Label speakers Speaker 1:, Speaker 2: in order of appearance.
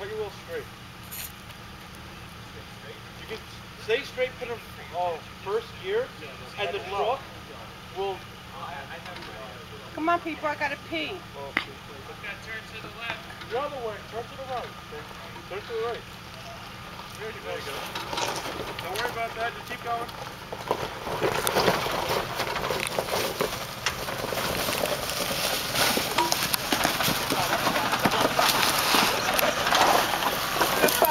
Speaker 1: cut your wheel straight. You can stay straight, put in uh, first gear, and the truck will.
Speaker 2: Come on, people, I gotta pee.
Speaker 1: Oh, the other way, turn to the right. Turn to the right. There you go. Don't worry about that, just keep going. Bye.